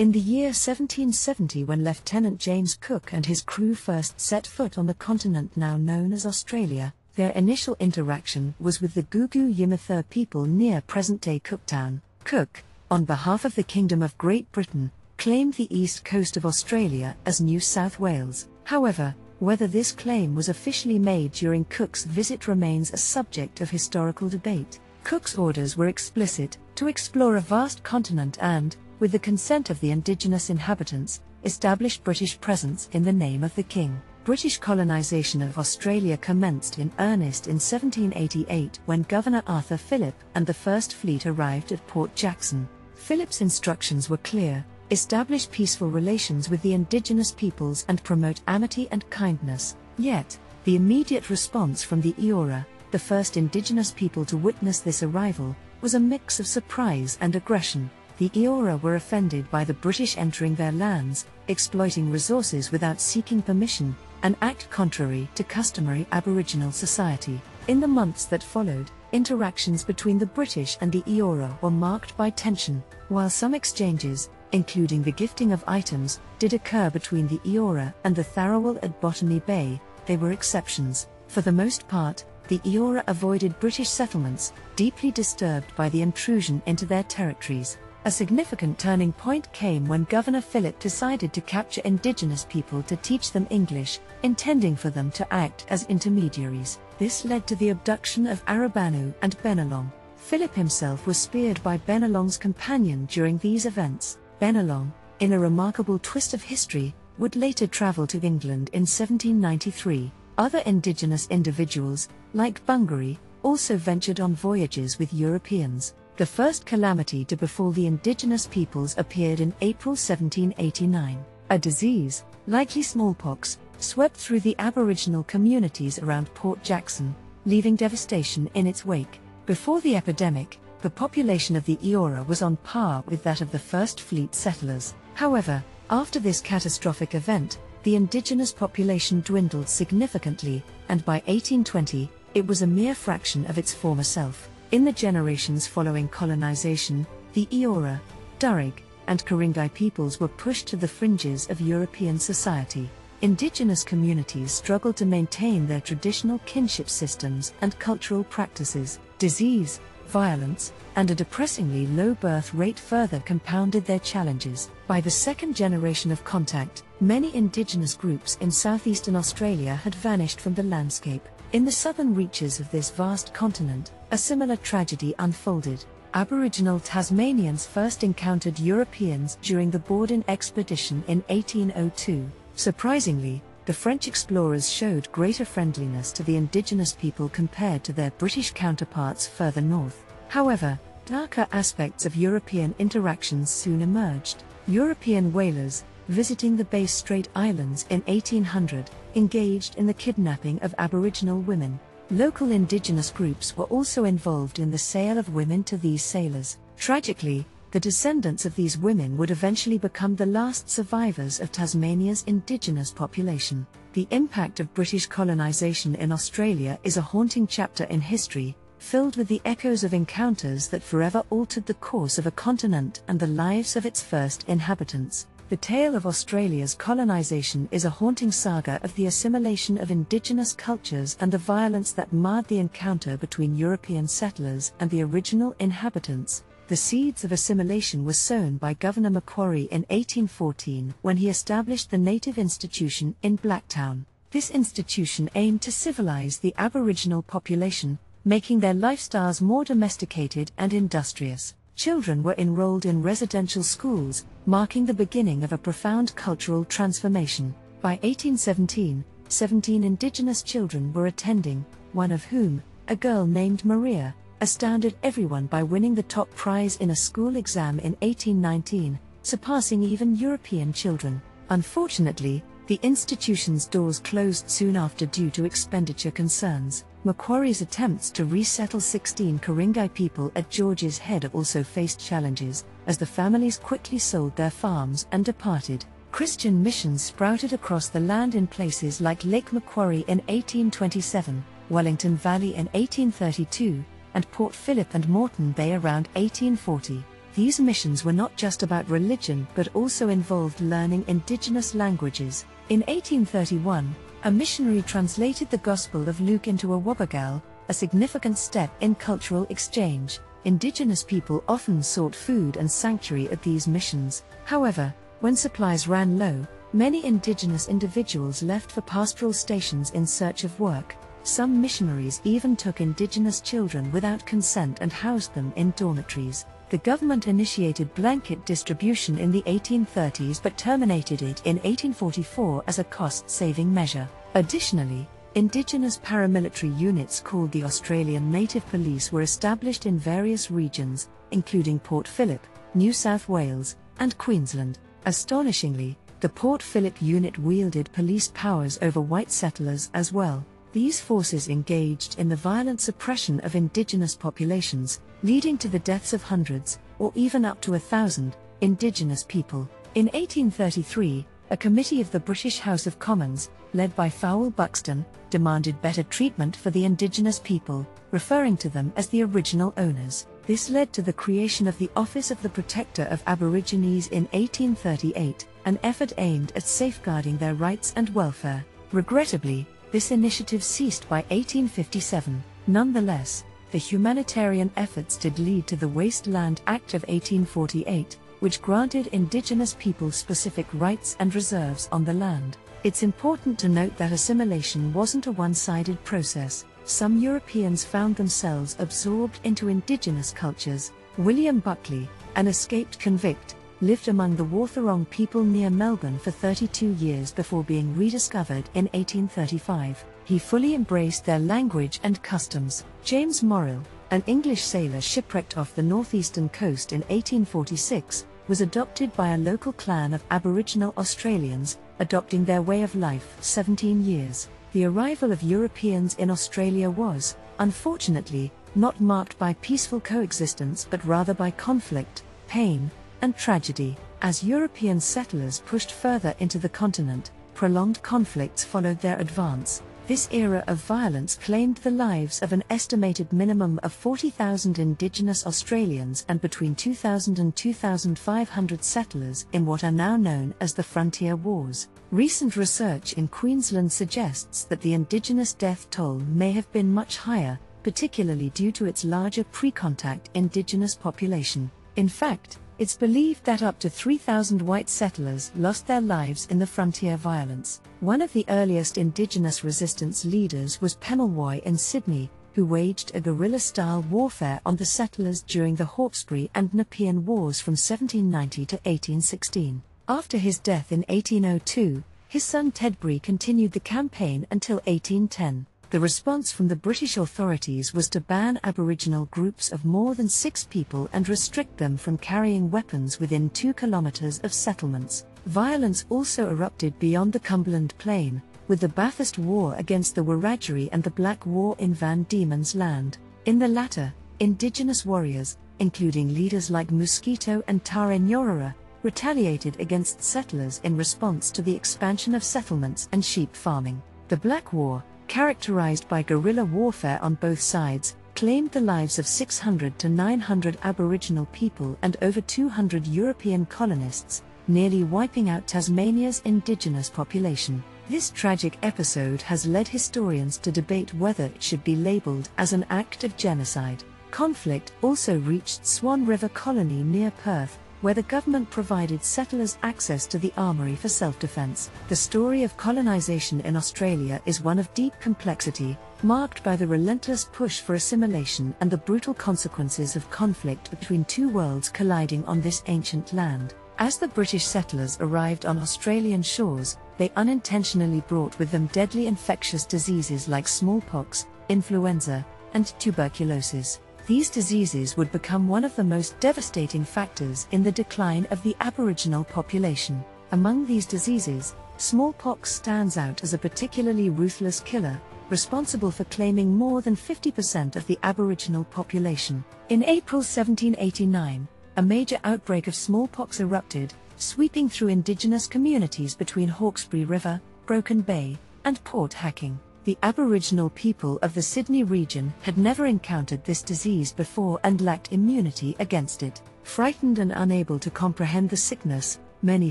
In the year 1770, when Lieutenant James Cook and his crew first set foot on the continent now known as Australia, their initial interaction was with the Gugu Yimithirr people near present day Cooktown. Cook, on behalf of the Kingdom of Great Britain, claimed the east coast of Australia as New South Wales. However, whether this claim was officially made during Cook's visit remains a subject of historical debate. Cook's orders were explicit to explore a vast continent and, with the consent of the indigenous inhabitants, established British presence in the name of the King. British colonisation of Australia commenced in earnest in 1788 when Governor Arthur Phillip and the First Fleet arrived at Port Jackson. Phillip's instructions were clear establish peaceful relations with the indigenous peoples and promote amity and kindness. Yet, the immediate response from the Eora, the first indigenous people to witness this arrival, was a mix of surprise and aggression. The Eora were offended by the British entering their lands, exploiting resources without seeking permission, an act contrary to customary Aboriginal society. In the months that followed, interactions between the British and the Eora were marked by tension, while some exchanges, including the gifting of items, did occur between the Eora and the Tharawal at Botany Bay, they were exceptions. For the most part, the Eora avoided British settlements, deeply disturbed by the intrusion into their territories. A significant turning point came when Governor Phillip decided to capture indigenous people to teach them English, intending for them to act as intermediaries. This led to the abduction of Arabanoo and Bennelong. Phillip himself was speared by Bennelong's companion during these events. Bennelong, in a remarkable twist of history, would later travel to England in 1793. Other indigenous individuals, like Bungaree, also ventured on voyages with Europeans. The first calamity to befall the indigenous peoples appeared in April 1789. A disease, likely smallpox, swept through the Aboriginal communities around Port Jackson, leaving devastation in its wake. Before the epidemic, the population of the Eora was on par with that of the First Fleet settlers. However, after this catastrophic event, the indigenous population dwindled significantly, and by 1820, it was a mere fraction of its former self. In the generations following colonization, the Eora, Darug, and Ku-ring-gai peoples were pushed to the fringes of European society. Indigenous communities struggled to maintain their traditional kinship systems and cultural practices. Disease, violence, and a depressingly low birth rate further compounded their challenges. By the second generation of contact, many indigenous groups in southeastern Australia had vanished from the landscape. In the southern reaches of this vast continent, a similar tragedy unfolded. Aboriginal Tasmanians first encountered Europeans during the Baudin expedition in 1802. Surprisingly, the French explorers showed greater friendliness to the indigenous people compared to their British counterparts further north. However, darker aspects of European interactions soon emerged. European whalers, visiting the Bass Strait Islands in 1800, engaged in the kidnapping of Aboriginal women. Local indigenous groups were also involved in the sale of women to these sailors. Tragically, the descendants of these women would eventually become the last survivors of Tasmania's indigenous population. The impact of British colonization in Australia is a haunting chapter in history, filled with the echoes of encounters that forever altered the course of a continent and the lives of its first inhabitants. The tale of Australia's colonization is a haunting saga of the assimilation of indigenous cultures and the violence that marred the encounter between European settlers and the original inhabitants. The seeds of assimilation were sown by Governor Macquarie in 1814 when he established the Native Institution in Blacktown. This institution aimed to civilize the Aboriginal population, making their lifestyles more domesticated and industrious. Children were enrolled in residential schools, marking the beginning of a profound cultural transformation. By 1817, 17 Indigenous children were attending, one of whom, a girl named Maria, astounded everyone by winning the top prize in a school exam in 1819, surpassing even European children. Unfortunately, the institution's doors closed soon after due to expenditure concerns. Macquarie's attempts to resettle 16 Ku-ring-gai people at George's Head also faced challenges, as the families quickly sold their farms and departed. Christian missions sprouted across the land in places like Lake Macquarie in 1827, Wellington Valley in 1832, and Port Phillip and Moreton Bay around 1840. These missions were not just about religion but also involved learning indigenous languages. In 1831, a missionary translated the Gospel of Luke into Awabakal, a significant step in cultural exchange. Indigenous people often sought food and sanctuary at these missions. However, when supplies ran low, many indigenous individuals left for pastoral stations in search of work. Some missionaries even took indigenous children without consent and housed them in dormitories. The government initiated blanket distribution in the 1830s but terminated it in 1844 as a cost saving measure. Additionally, indigenous paramilitary units called the Australian Native Police were established in various regions, including Port Phillip, New South Wales, and Queensland. Astonishingly, the Port Phillip unit wielded police powers over white settlers as well. These forces engaged in the violent suppression of indigenous populations, leading to the deaths of hundreds, or even up to a thousand, indigenous people. In 1833, a committee of the British House of Commons, led by Fowell Buxton, demanded better treatment for the indigenous people, referring to them as the original owners. This led to the creation of the Office of the Protector of Aborigines in 1838, an effort aimed at safeguarding their rights and welfare. Regrettably, this initiative ceased by 1857. Nonetheless, the humanitarian efforts did lead to the Wasteland Act of 1848, which granted indigenous people specific rights and reserves on the land. It's important to note that assimilation wasn't a one sided process. Some Europeans found themselves absorbed into indigenous cultures. William Buckley, an escaped convict, lived among the Wathaurong people near Melbourne for 32 years before being rediscovered in 1835. He fully embraced their language and customs. James Morrill, an English sailor shipwrecked off the northeastern coast in 1846, was adopted by a local clan of Aboriginal Australians, adopting their way of life 17 years. The arrival of Europeans in Australia was, unfortunately, not marked by peaceful coexistence but rather by conflict, pain, and tragedy. As European settlers pushed further into the continent, prolonged conflicts followed their advance. This era of violence claimed the lives of an estimated minimum of 40,000 indigenous Australians and between 2,000 and 2,500 settlers in what are now known as the Frontier Wars. Recent research in Queensland suggests that the indigenous death toll may have been much higher, particularly due to its larger pre contact indigenous population. In fact, it's believed that up to 3,000 white settlers lost their lives in the frontier violence. One of the earliest indigenous resistance leaders was Pemulwuy in Sydney, who waged a guerrilla style warfare on the settlers during the Hawkesbury and Nepean Wars from 1790 to 1816. After his death in 1802, his son Tedbury continued the campaign until 1810. The response from the British authorities was to ban Aboriginal groups of more than six people and restrict them from carrying weapons within two kilometres of settlements. Violence also erupted beyond the Cumberland Plain, with the Bathurst War against the Wiradjuri and the Black War in Van Diemen's Land. In the latter, indigenous warriors, including leaders like Mosquito and Tarenorerer, retaliated against settlers in response to the expansion of settlements and sheep farming. The Black War, characterized by guerrilla warfare on both sides, claimed the lives of 600 to 900 Aboriginal people and over 200 European colonists, nearly wiping out Tasmania's indigenous population. This tragic episode has led historians to debate whether it should be labeled as an act of genocide. Conflict also reached Swan River Colony near Perth, where the government provided settlers access to the armory for self defense. The story of colonization in Australia is one of deep complexity, marked by the relentless push for assimilation and the brutal consequences of conflict between two worlds colliding on this ancient land. As the British settlers arrived on Australian shores, they unintentionally brought with them deadly infectious diseases like smallpox, influenza, and tuberculosis these diseases would become one of the most devastating factors in the decline of the Aboriginal population. Among these diseases, smallpox stands out as a particularly ruthless killer, responsible for claiming more than 50% of the Aboriginal population. In April 1789, a major outbreak of smallpox erupted, sweeping through indigenous communities between Hawkesbury River, Broken Bay, and Port Hacking. The Aboriginal people of the Sydney region had never encountered this disease before and lacked immunity against it. Frightened and unable to comprehend the sickness, many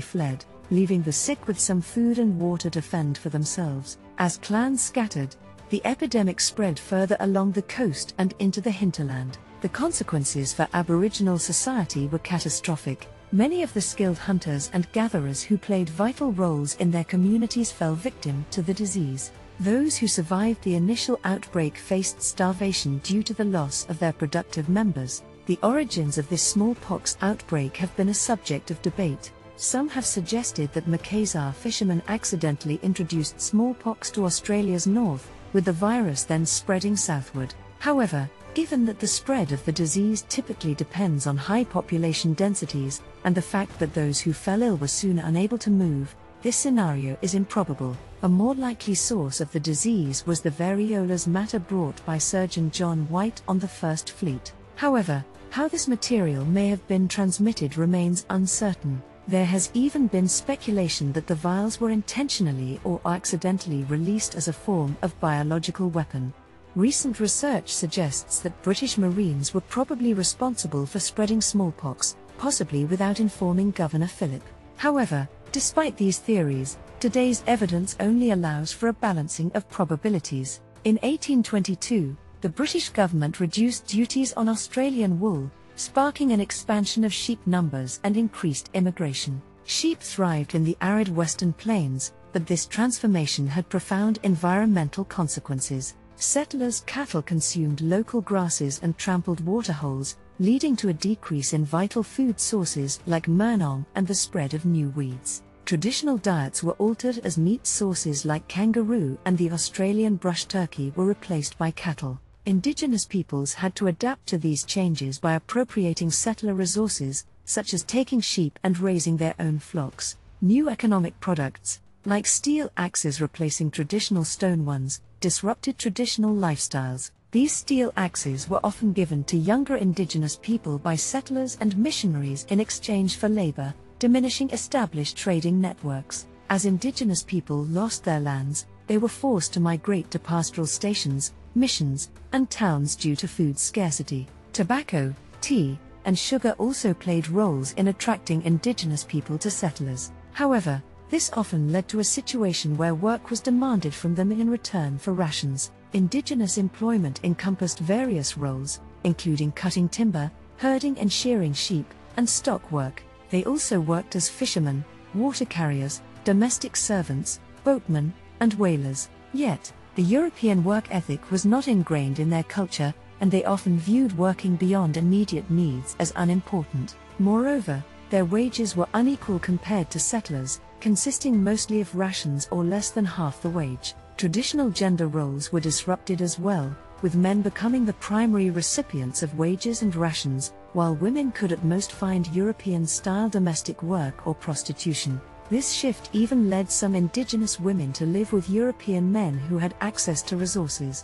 fled, leaving the sick with some food and water to fend for themselves. As clans scattered, the epidemic spread further along the coast and into the hinterland. The consequences for Aboriginal society were catastrophic. Many of the skilled hunters and gatherers who played vital roles in their communities fell victim to the disease. Those who survived the initial outbreak faced starvation due to the loss of their productive members. The origins of this smallpox outbreak have been a subject of debate. Some have suggested that Makassar fishermen accidentally introduced smallpox to Australia's north, with the virus then spreading southward. However, given that the spread of the disease typically depends on high population densities, and the fact that those who fell ill were soon unable to move, this scenario is improbable. A more likely source of the disease was the variolous matter brought by Surgeon John White on the First Fleet. However, how this material may have been transmitted remains uncertain. There has even been speculation that the vials were intentionally or accidentally released as a form of biological weapon. Recent research suggests that British Marines were probably responsible for spreading smallpox, possibly without informing Governor Phillip. However, despite these theories, today's evidence only allows for a balancing of probabilities. In 1822, the British government reduced duties on Australian wool, sparking an expansion of sheep numbers and increased immigration. Sheep thrived in the arid western plains, but this transformation had profound environmental consequences. Settlers' cattle consumed local grasses and trampled waterholes, leading to a decrease in vital food sources like murnong and the spread of new weeds. Traditional diets were altered as meat sources like kangaroo and the Australian brush turkey were replaced by cattle. Indigenous peoples had to adapt to these changes by appropriating settler resources, such as taking sheep and raising their own flocks. New economic products, like steel axes replacing traditional stone ones, disrupted traditional lifestyles. These steel axes were often given to younger indigenous people by settlers and missionaries in exchange for labor, diminishing established trading networks. As indigenous people lost their lands, they were forced to migrate to pastoral stations, missions, and towns due to food scarcity. Tobacco, tea, and sugar also played roles in attracting indigenous people to settlers. However, this often led to a situation where work was demanded from them in return for rations. Indigenous employment encompassed various roles, including cutting timber, herding and shearing sheep, and stock work. They also worked as fishermen, water carriers, domestic servants, boatmen, and whalers. Yet, the European work ethic was not ingrained in their culture, and they often viewed working beyond immediate needs as unimportant. Moreover, their wages were unequal compared to settlers, consisting mostly of rations or less than half the wage. Traditional gender roles were disrupted as well, with men becoming the primary recipients of wages and rations, while women could at most find European style domestic work or prostitution. This shift even led some indigenous women to live with European men who had access to resources.